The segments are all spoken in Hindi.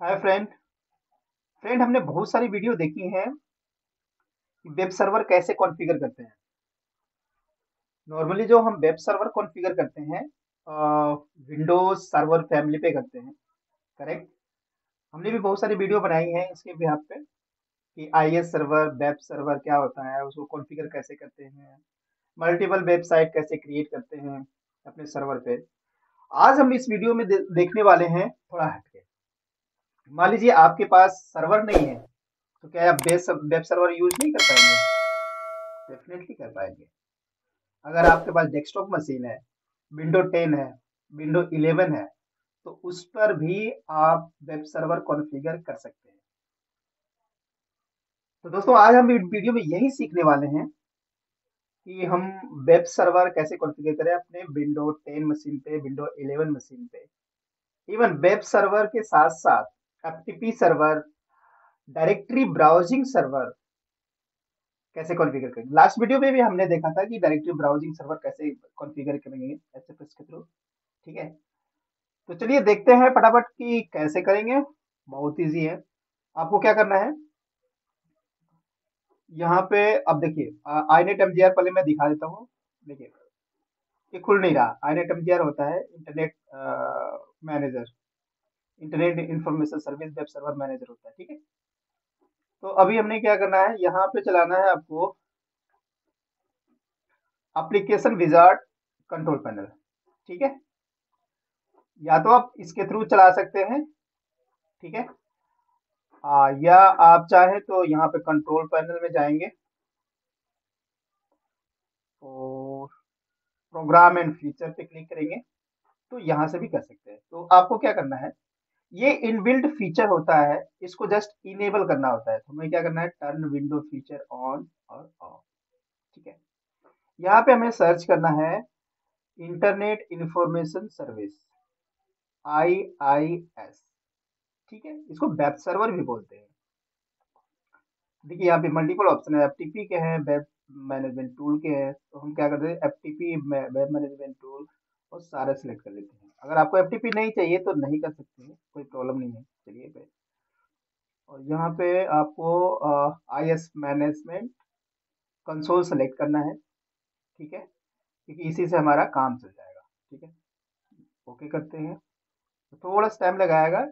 Hi friend. फ्रेंड, हमने बहुत सारी वीडियो देखी हैं। वेब सर्वर कैसे कॉन्फ़िगर करते हैं? नॉर्मली जो हम वेब सर्वर कॉन्फ़िगर करते हैं विंडोज़ सर्वर फैमिली पे करते हैं। करेक्ट? हमने भी बहुत सारी वीडियो बनाई हैं इसके बिहाफ पे, कि I S server, web server क्या होता है, उसको कॉन्फ़िगर कैसे करते हैं, मल्टीपल वेबसाइट कैसे क्रिएट करते हैं अपने सर्वर पे। आज हम इस वीडियो में देखने वाले हैं थोड़ा मान लीजिए आपके पास सर्वर नहीं है तो क्या आप वेब सर्वर यूज़ नहीं कर पाएँगे? डेफिनेटली कर पाएँगे। अगर आपके पास डेस्कटॉप मशीन है विंडो 10 है विंडो 11 है तो उस पर भी आप वेब सर्वर कॉन्फ़िगर कर सकते हैं। तो दोस्तों, आज हम वीडियो में यही सीखने वाले हैं कि हम वेब सर्वर कैसे कॉन्फ़िगर करें अपने विंडो 10 मशीन पे विंडो 11 मशीन पे। इवन वेब सर्वर के साथ साथ F server directory browsing server कैसे कॉन्फ़िगर करेंगे? लास्ट वीडियो में भी हमने देखा था कि डायरेक्टरी ब्राउजिंग सर्वर कैसे कॉन्फ़िगर करेंगे एच के थ्रू ठीक है? तो चलिए देखते हैं फटाफट कि कैसे करेंगे, बहुत इजी है। आपको क्या करना है? यहाँ पे अब देखिए आई नेट एम पहले मैं दिखा देता हूँ। देखिए, ये खुल नहीं रहा। आई नेट होता है internet manager internet information service web server manager होता है ठीक है? तो अभी हमने क्या करना है यहाँ पे चलाना है आपको एप्लीकेशन विजार्ड कंट्रोल पैनल ठीक है? या तो आप इसके थ्रू चला सकते हैं ठीक है? आ, या आप चाहे तो यहाँ पे कंट्रोल पैनल में जाएँगे और प्रोग्राम एंड फीचर पे क्लिक करेंगे तो यहाँ से भी कर सकते हैं। तो आपको क्या करना है ये इनबिल्ट फीचर होता है, इसको जस्ट इनेबल करना होता है। तो हमें क्या करना है? टर्न विंडो फीचर ऑन और ऑफ़ ठीक है? यहाँ पे हमें सर्च करना है internet information service I I S ठीक है? इसको वेब सर्वर भी बोलते हैं। देखिए, यहाँ पे मल्टीपल ऑप्शन है। एफ़ के हैं वेब मैनेजमेंट टूल के हैं। तो हम क्या करते हैं? एफ़ वेब मैनेजमेंट टूल और सारे सिलेक्ट कर लेते हैं। अगर आपको एफटीपी नहीं चाहिए तो नहीं कर सकते हैं, कोई प्रॉब्लम नहीं है। चलिए पे और यहाँ पे आपको I S management console select करना है, ठीक है? क्योंकि इसी से हमारा काम चल जाएगा, ठीक है? ओके करते हैं। तो थोड़ा सा टाइम लगाएगा।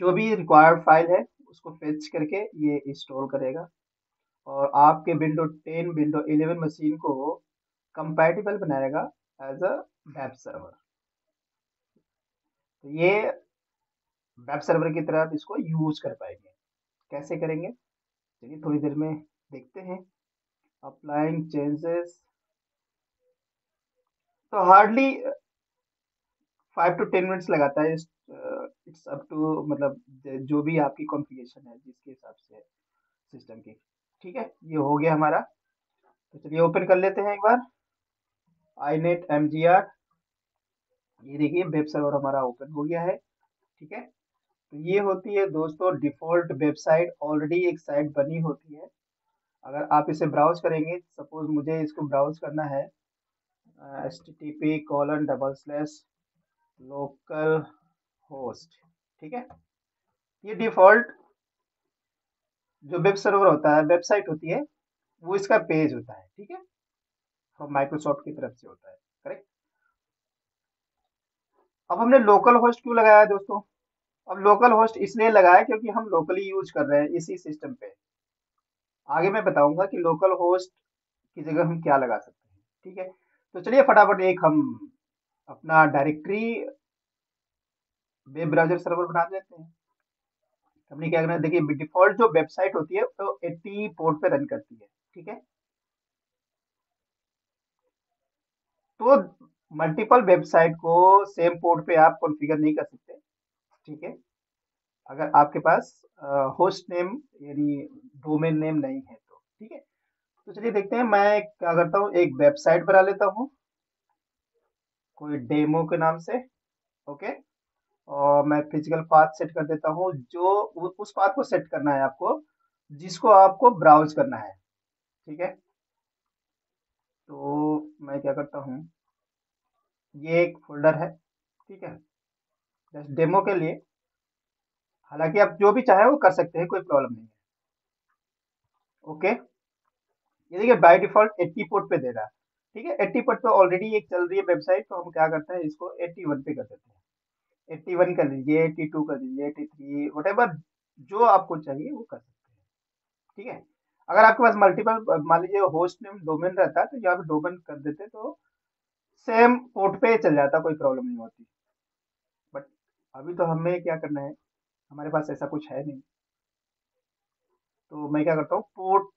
जो भी रिक्वायर्ड फ़ाइल है, उसको फेच करके ये इंस्टॉल करेगा। और आपके विंडो 10 विंडो 11 मशीन को कंपैटिबल बनाएगा एज अ वेब सर्वर। तो ये वेब सर्वर की तरह इसको यूज़ कर पाएँगे। कैसे करेंगे? चलिए थोड़ी देर में देखते हैं। अप्लाइंग चेंजेस तो hardly five to ten minutes लगाता है। इट्स अप टू मतलब जो भी आपकी कॉन्फ़िगरेशन है, जिसके हिसाब से सिस्टम की। ठीक है? ये हो गया हमारा। तो चलिए ओपन कर लेते हैं एक बार। I net M G R ये देखिए वेब सर्वर हमारा ओपन हो गया है, ठीक है? तो ये होती है दोस्तों डिफ़ॉल्ट वेबसाइट ऑलरेडी एक साइट बनी होती है। अगर आप इसे ब्राउज करेंगे सपोज़ मुझे इसको ब्राउज करना है H T T P colon double slash local host ठीक है? ये डिफ़ॉल्ट जो वेब सर्वर होता है वेबसाइट होती है, वो इसका पेज होता है, ठीक है? फ्रॉम माइक्रोसॉफ्ट की तरफ़ से होता है करेक्ट अब हमने लोकल होस्ट क्यों लगाया है दोस्तों? अब लोकल होस्ट इसलिए लगाया क्योंकि हम लोकली यूज़ कर रहे हैं इसी सिस्टम पे। आगे मैं बताऊँगा कि लोकल होस्ट की जगह हम क्या लगा सकते हैं, ठीक है? तो चलिए फटाफट एक हम अपना डायरेक्टरी वेब ब्राउज़र सर्वर बना देते हैं। हमने क्या करना देखिए डिफ़ॉल्ट जो वेबसाइट होती है तो एट्टी पोर्ट पे रन करती है, ठीक है? तो मल्टीपल वेबसाइट को सेम पोर्ट पे आप कॉन्फ़िगर नहीं कर सकते। ठीक है? अगर आपके पास होस्ट नेम यानी डोमेन नेम नहीं है तो। ठीक है? तो चलिए देखते हैं। मैं क्या करता हूँ? एक वेबसाइट बना लेता हूँ। कोई डेमो के नाम से। ओके? और मैं फ़िज़िकल पाथ सेट कर देता हूँ। जो उस पाथ को सेट करना है आपको, जिसको आपको ब्राउज करना है। ठीक है? तो मैं क्या करता हूँ? ये एक फोल्डर है, ठीक है? जस्ट डेमो के लिए। हालाँकि आप जो भी चाहे वो कर सकते हैं, कोई प्रॉब्लम नहीं है। ओके ये देखिए बाय डिफ़ॉल्ट 80 पोर्ट पे दे रहा है। ठीक है? 80 पोर्ट पे ऑलरेडी एक चल रही है वेबसाइट तो हम क्या करते हैं, इसको 81 पे कर देते हैं। 81 कर लीजिए 82 कर लीजिए 83 वट जो आपको चाहिए वो कर सकते हैं। ठीक है? अगर आपके पास मल्टीपल मान लीजिए होस्ट नेम डोमेन रहता है तो यहाँ पे डोमेन कर देते तो सेम पोर्ट पे चल जाता, कोई प्रॉब्लम नहीं होती। बट अभी तो हमें क्या करना है? हमारे पास ऐसा कुछ है नहीं। तो मैं क्या करता हूँ पोर्ट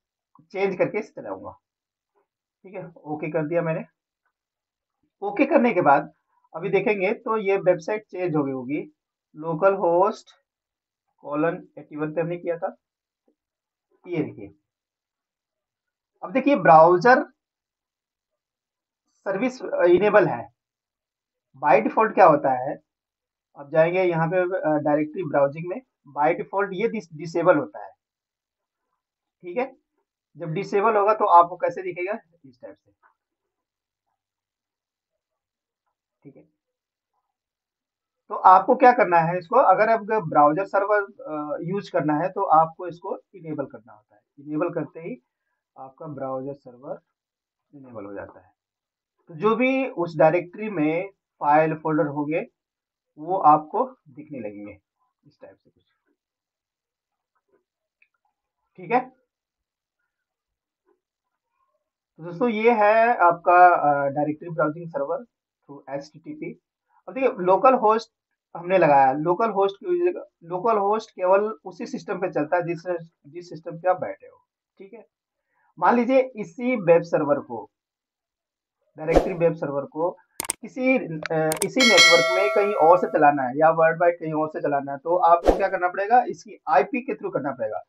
चेंज करके चलाऊँगा ठीक है? ओके कर दिया मैंने। ओके करने के बाद अभी देखेंगे तो ये वेबसाइट चेंज हो गई होगी। Local host colon eighty one पे हमने किया था। ये देखिए। अब देखिए ब्राउज़र सर्विस इनेबल है। बाय डिफ़ॉल्ट क्या होता है अब जाएँगे यहाँ पे डायरेक्टरी ब्राउजिंग में, बाय डिफ़ॉल्ट ये डिसेबल होता है। ठीक है? जब डिसेबल होगा तो आपको कैसे दिखेगा? इस टाइप से। ठीक है? तो आपको क्या करना है इसको, अगर अब ब्राउज़र सर्वर यूज़ करना है तो आपको इसको इनेबल करना होता है। इनेबल करते ही आपका ब्राउज़र सर्वर इनेबल हो जाता है। जो भी उस डायरेक्टरी में फ़ाइल फोल्डर होंगे, वो आपको दिखने लगेंगे इस टाइप से कुछ। ठीक है? तो दोस्तों, ये है आपका directory browsing server through H अब देखिए लोकल होस्ट हमने लगाया। लोकल होस्ट की लोकल होस्ट केवल उसी सिस्टम पे चलता है जिस जिस सिस्टम पे आप बैठे हो। ठीक है? मान लीजिए इसी वेब सर्वर को डायरेक्टरी वेब सर्वर को किसी इसी नेटवर्क में कहीं और से चलाना है या वर्ल्ड वाइड कहीं और से चलाना है तो आपको क्या करना पड़ेगा? इसकी आईपी के थ्रू करना पड़ेगा।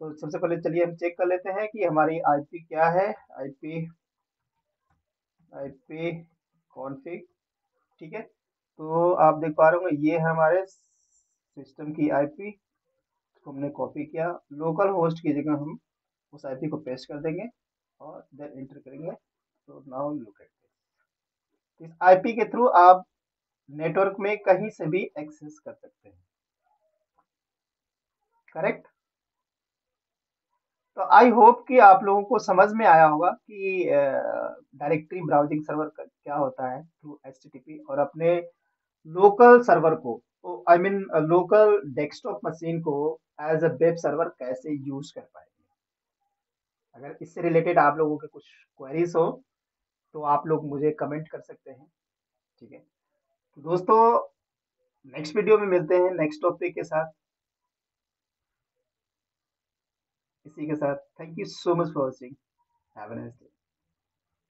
तो सबसे पहले चलिए हम चेक कर लेते हैं कि हमारी आईपी क्या है। आईपी आईपी कॉन्फ़िग ठीक है? तो आप देख पा रहे होंगे, ये है हमारे सिस्टम की आईपी इसको हमने कॉपी किया। लोकल होस्ट की जगह हम उस आईपी को पेस्ट कर देंगे और देन एंटर करेंगे। तो नाउ लुक एट इस आईपी के थ्रू आप नेटवर्क में कहीं से भी एक्सेस कर सकते हैं। करेक्ट तो आई होप कि आप लोगों को समझ में आया होगा कि डायरेक्टरी ब्राउजिंग सर्वर क्या होता है थ्रू एच और अपने लोकल सर्वर को I mean local desktop machine को एज अ वेब सर्वर कैसे यूज़ कर पाएँगे। अगर इससे रिलेटेड आप लोगों के कुछ क्वेरीज हो तो आप लोग मुझे कमेंट कर सकते हैं। ठीक है? तो दोस्तों नेक्स्ट वीडियो में मिलते हैं नेक्स्ट टॉपिक के साथ। इसी के साथ। Thank you so much for watching have a nice day